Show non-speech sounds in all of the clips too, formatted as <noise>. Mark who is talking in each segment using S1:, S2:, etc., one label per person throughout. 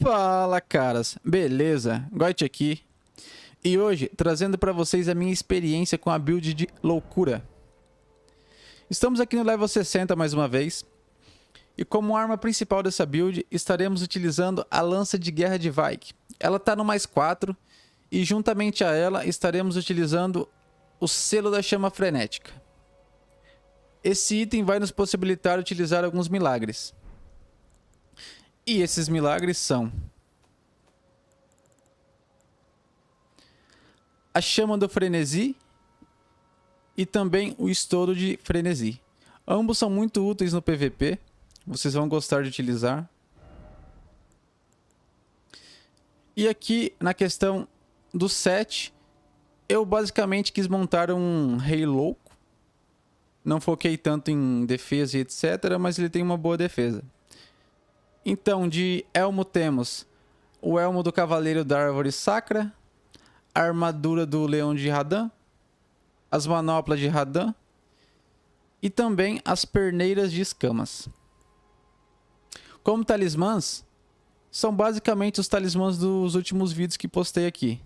S1: Fala, caras. Beleza? Goit aqui. E hoje, trazendo para vocês a minha experiência com a build de loucura. Estamos aqui no level 60 mais uma vez. E como arma principal dessa build, estaremos utilizando a lança de guerra de Vike. Ela está no mais 4 e juntamente a ela estaremos utilizando o selo da chama frenética. Esse item vai nos possibilitar utilizar alguns milagres. E esses milagres são a chama do frenesi e também o estouro de frenesi. Ambos são muito úteis no PVP, vocês vão gostar de utilizar. E aqui na questão do set, eu basicamente quis montar um rei louco. Não foquei tanto em defesa e etc, mas ele tem uma boa defesa. Então, de elmo temos o elmo do Cavaleiro da Árvore Sacra, a armadura do Leão de Radan, as manoplas de Radan e também as perneiras de escamas. Como talismãs, são basicamente os talismãs dos últimos vídeos que postei aqui.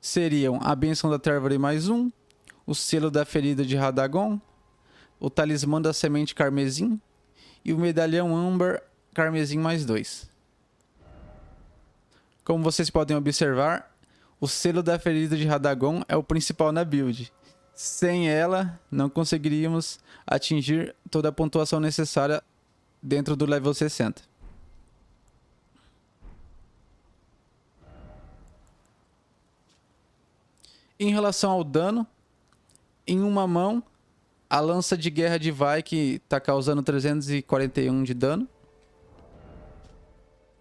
S1: Seriam a Bênção da Térvore mais um, o Selo da Ferida de Radagon, o Talismã da Semente Carmesim e o Medalhão Âmbar carmesim mais dois. Como vocês podem observar, o selo da ferida de Radagon é o principal na build. Sem ela, não conseguiríamos atingir toda a pontuação necessária dentro do level 60. Em relação ao dano, em uma mão, a lança de guerra de Vai está causando 341 de dano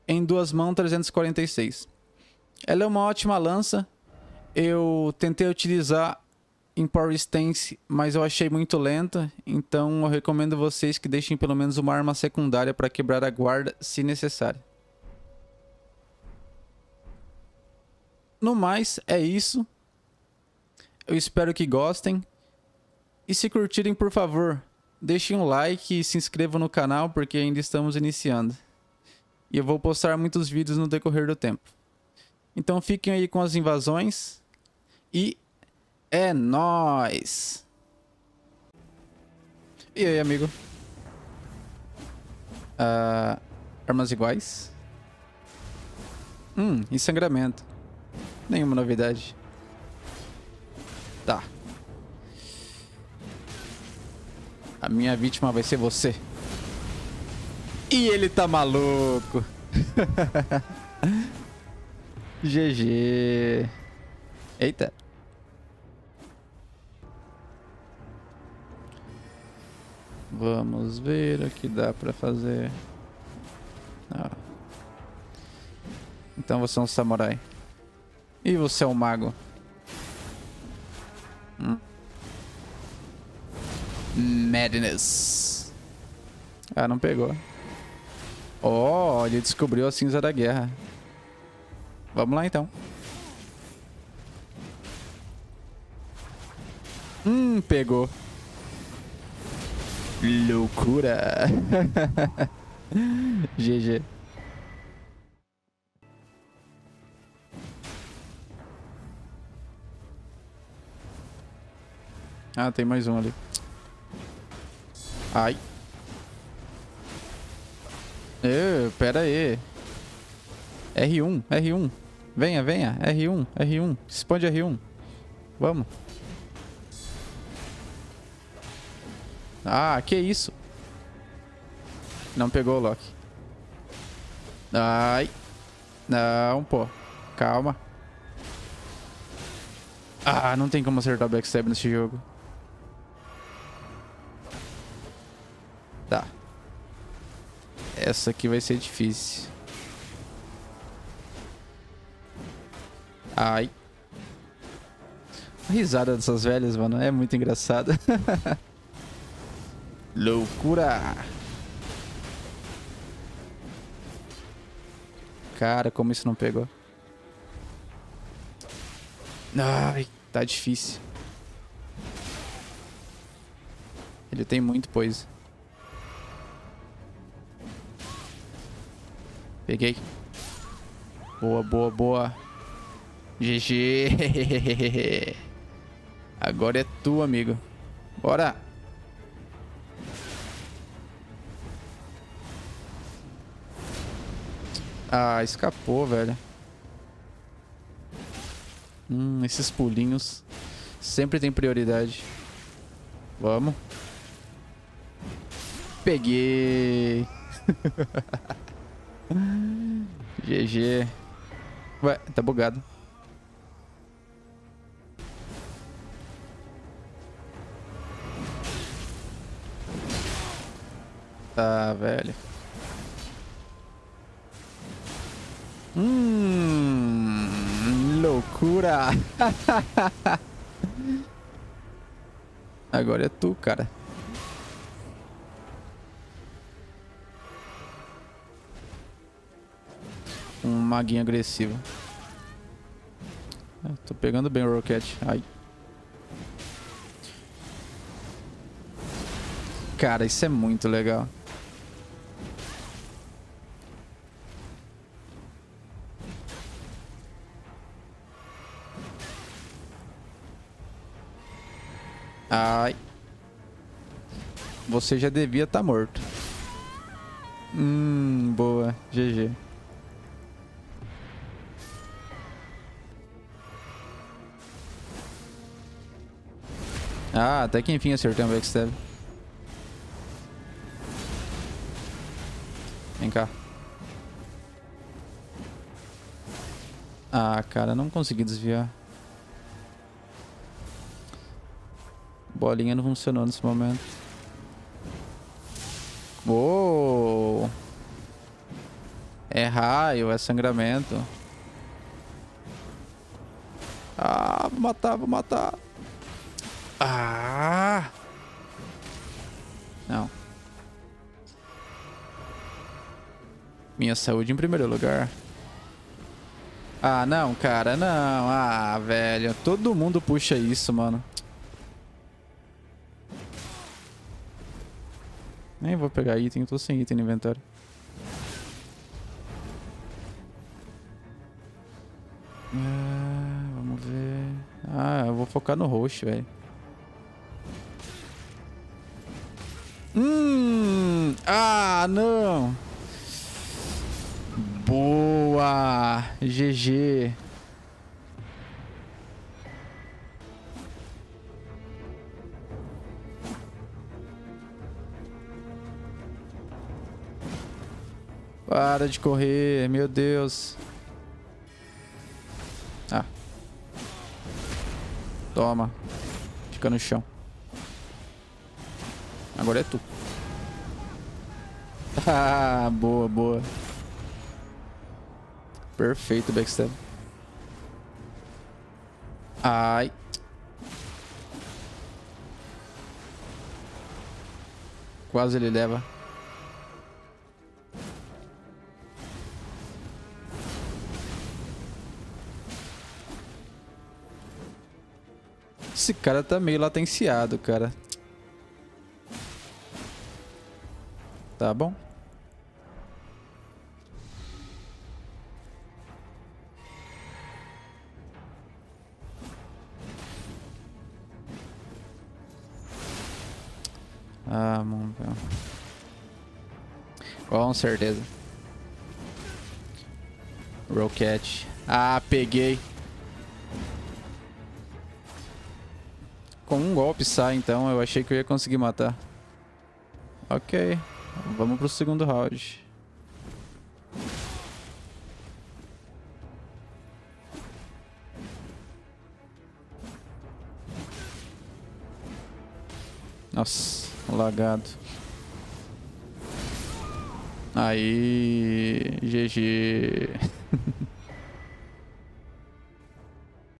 S1: em duas mãos 346. Ela é uma ótima lança. Eu tentei utilizar em Power Stance, mas eu achei muito lenta. Então eu recomendo vocês que deixem pelo menos uma arma secundária para quebrar a guarda se necessário. No mais, é isso. Eu espero que gostem. E se curtirem, por favor, deixem um like e se inscrevam no canal porque ainda estamos iniciando. E eu vou postar muitos vídeos no decorrer do tempo. Então fiquem aí com as invasões. E é nóis! E aí, amigo? Uh, armas iguais? Hum, e sangramento. Nenhuma novidade. Tá. A minha vítima vai ser você. E ele tá maluco. <laughs> GG. Eita. Vamos ver o que dá pra fazer. Ah. Então você é um samurai. E você é um mago. Hum? Madness. Ah, não pegou. Oh, ele descobriu a cinza da guerra. Vamos lá então. Hum, pegou. Loucura. <laughs> GG. Ah, tem mais um ali. Ai. Uh, pera aí. R1, R1. Venha, venha. R1, R1. Expande R1. Vamos. Ah, que isso? Não pegou o Loki. Ai. Não, pô. Calma. Ah, não tem como acertar o backstab nesse jogo. Essa aqui vai ser difícil. Ai. A risada dessas velhas, mano, é muito engraçada. <laughs> Loucura! Cara, como isso não pegou? Ai, tá difícil. Ele tem muito poise. Peguei. Boa, boa, boa. GG. <laughs> Agora é tu, amigo. Bora. Ah, escapou, velho. Hum, esses pulinhos sempre tem prioridade. Vamos. Peguei. <laughs> GG. Ué, tá bugado. Tá, velho. Hum, loucura. <laughs> Agora é tu, cara. Um maguinho agressivo. Eu tô pegando bem o Rocket. Ai. Cara, isso é muito legal. Ai. Você já devia estar tá morto. Hum, boa. GG. Ah, até que enfim acertei um backstab. Vem cá. Ah, cara, não consegui desviar. Bolinha não funcionou nesse momento. Uou! É raio, é sangramento. Ah, vou matar, vou matar. Ah! Não. Minha saúde em primeiro lugar. Ah, não, cara, não. Ah, velho. Todo mundo puxa isso, mano. Nem vou pegar item, tô sem item no inventário. Ah, vamos ver. Ah, eu vou focar no host, velho. Hum! Ah, não! Boa! GG! Para de correr, meu Deus. Ah. Toma. Fica no chão. Agora é tu. <laughs> Ah, boa, boa. Perfeito, backstab. Ai. Quase ele leva. Esse cara tá meio latenciado, cara. Tá bom. Ah, mano. Com certeza. Rocket. Ah, peguei. Com um golpe sai, então. Eu achei que eu ia conseguir matar. Ok. Vamos pro segundo round. Nossa, lagado. Aí, GG.